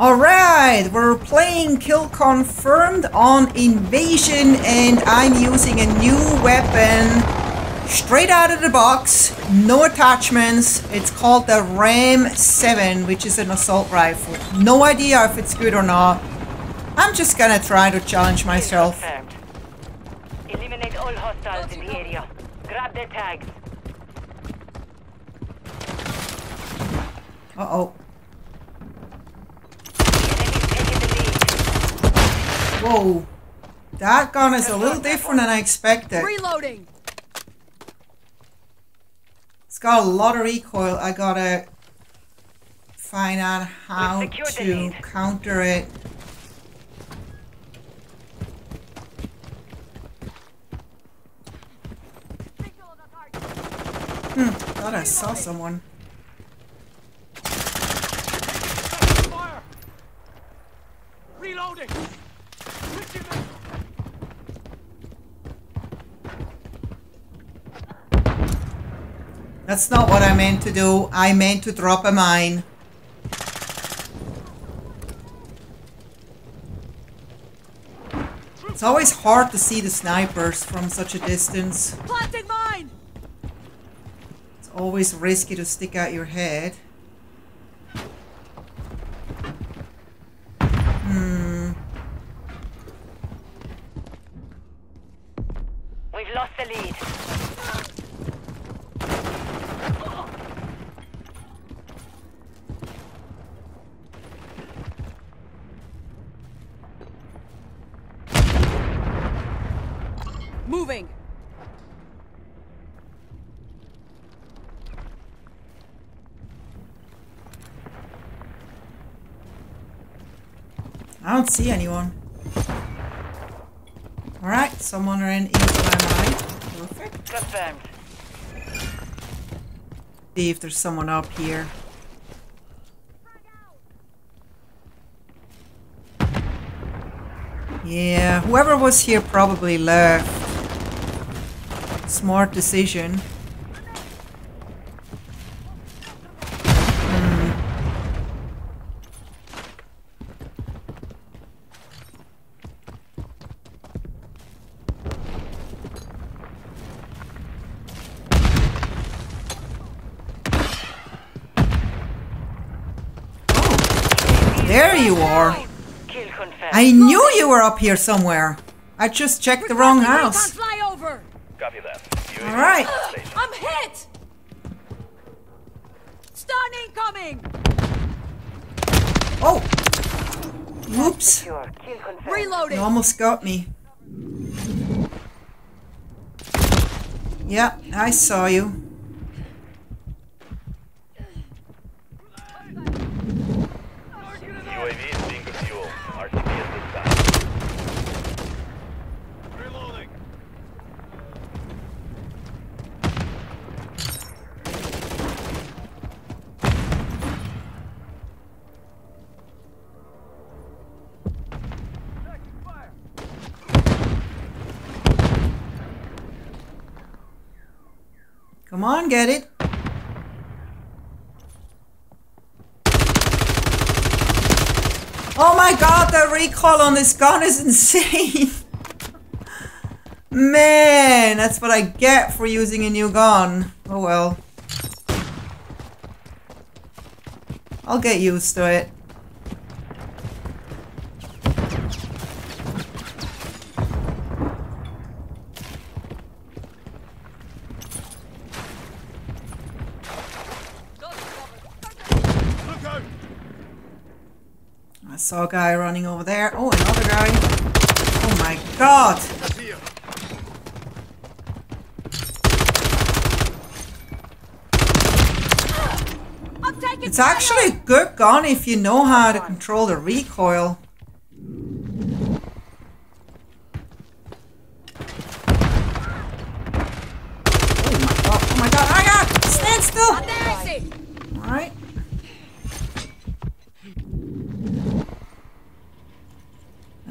Alright, we're playing Kill Confirmed on Invasion and I'm using a new weapon straight out of the box, no attachments. It's called the Ram 7, which is an assault rifle. No idea if it's good or not. I'm just gonna try to challenge myself. Eliminate all hostiles in the area. Grab their tags. Uh-oh. Enemy's taking the lead. Whoa. That gun is a little different than I expected. Reloading. It's got a lot of recoil. I gotta find out how We've secured the to counter it. Hmm, thought I saw someone. That's not what I meant to do. I meant to drop a mine. It's always hard to see the snipers from such a distance. Planted mine. It's always risky to stick out your head. Hmm. We've lost the lead. I don't see anyone. Alright, someone ran into my mine. Perfect. Confirmed. See if there's someone up here. Yeah, whoever was here probably left. Smart decision. Hmm. There you are. I knew you were up here somewhere. I just checked the wrong house. Copy that. All right. I'm hit. Stun incoming. Oh. Whoops. Secure. Kill confirmed. You almost got me. Yeah, I saw you. UAV is being fuel. RCP at this time. Reloading! Taking fire! Come on, get it. Oh my god, the recoil on this gun is insane. Man, that's what I get for using a new gun. Oh well. I'll get used to it. Saw a guy running over there. Oh, another guy. Oh my god. That's here! I'm taking It's actually a good gun if you know how to control the recoil.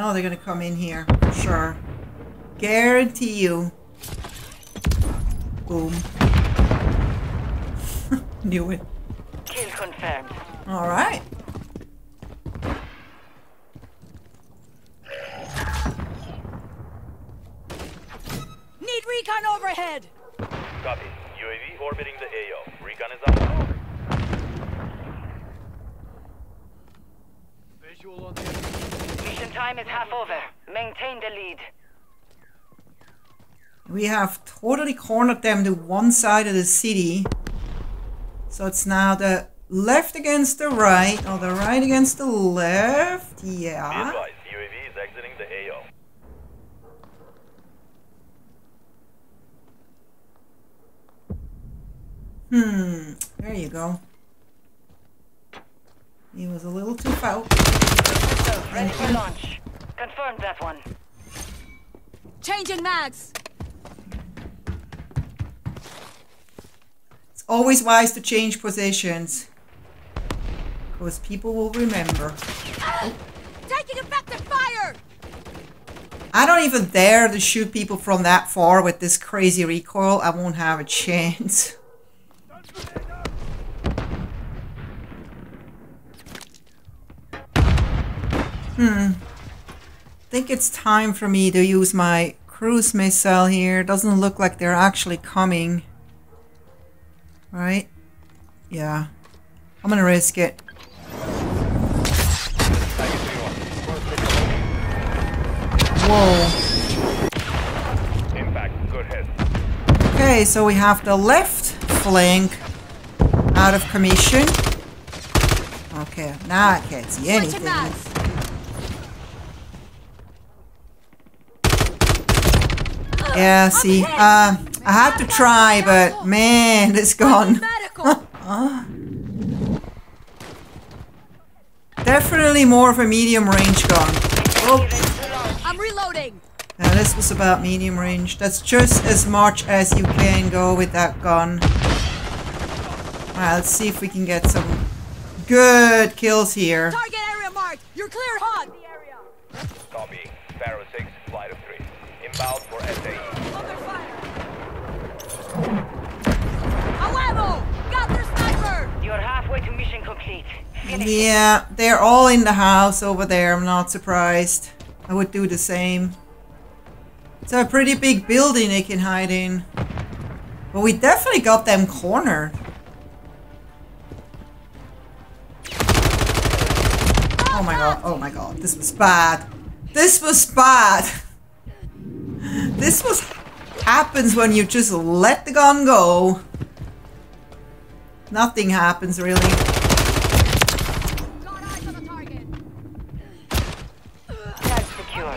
know they're going to come in here. For sure. Guarantee you. Boom. Knew it. Kill confirmed. All right. Need recon overhead. Copy. UAV orbiting the AO. Recon is out. Visual on the time is half over. Maintain the lead. We have totally cornered them to one side of the city. So it's now the left against the right, or the right against the left. Yeah. advised, UAV is exiting the AO. Hmm. There you go. He was a little too far. Ready for launch. Confirm that one. Changing mags! It's always wise to change positions. Because people will remember. Taking effective fire! I don't even dare to shoot people from that far with this crazy recoil. I won't have a chance. Hmm. think it's time for me to use my cruise missile here. Doesn't look like they're actually coming. Right? Yeah. I'm gonna risk it. Whoa. Impact. Good hit. Okay, so we have the left flank out of commission. Okay, now I can't see Switching anything. Yeah, see, uh, I had to try, but man, it's gone. Definitely more of a medium range gun. Oh, I'm reloading! now this was about medium range. That's just as much as you can go with that gun. Alright, let's see if we can get some good kills here. Target area marked! You're clear hot! Copy. Sparrow 6, flight of 3. Inbound for SAE. Yeah, they're all in the house over there. I'm not surprised. I would do the same. It's a pretty big building they can hide in. But we definitely got them cornered. Oh my god, oh my god, this was bad. This was bad. This was happens when you just let the gun go. Nothing happens really. Got eyes on the target! Tag secure.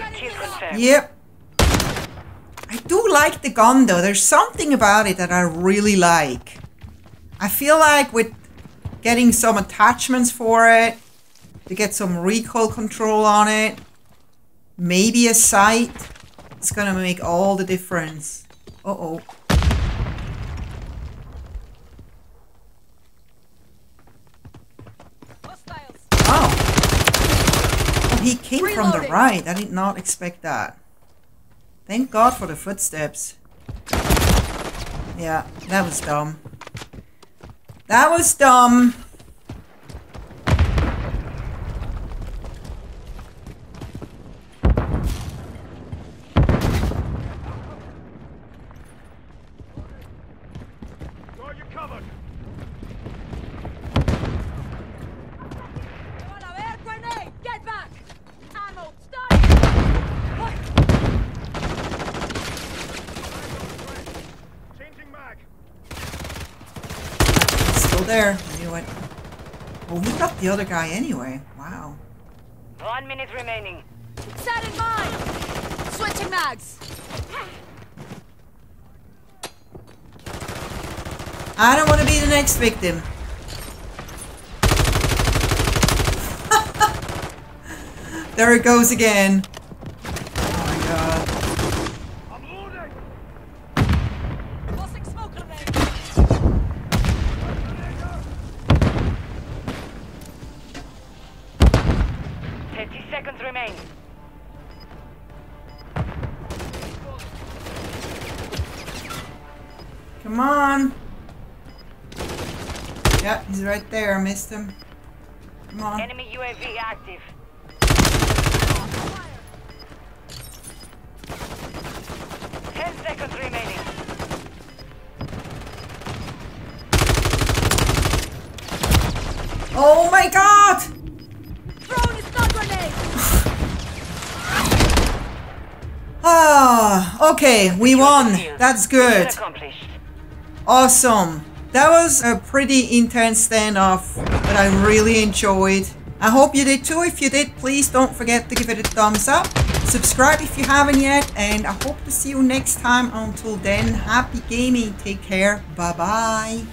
Yep. I do like the gun though. There's something about it that I really like. I feel like with getting some attachments for it, to get some recoil control on it, maybe a sight, it's gonna make all the difference. Uh oh. Hostiles! Oh. Oh, he came from the right. I did not expect that. Thank God for the footsteps. Yeah, that was dumb. That was dumb. Target covered. Wanna air grenade! Get back! Ammo! Stop! What? Changing mag. He's still there. I knew it. Oh, he got the other guy anyway. Wow. One minute remaining. Set in mine! Switching mags! I don't want to be the next victim. there it goes again. Come on. Yep, he's right there. I missed him. Come on. Enemy UAV active. Ten seconds remaining. Oh my god! Drone a stun grenade! ah, okay, we won. That's good. Awesome. That was a pretty intense standoff that I really enjoyed. I hope you did too. If you did, please don't forget to give it a thumbs up. Subscribe if you haven't yet. And I hope to see you next time. Until then, happy gaming. Take care. Bye-bye.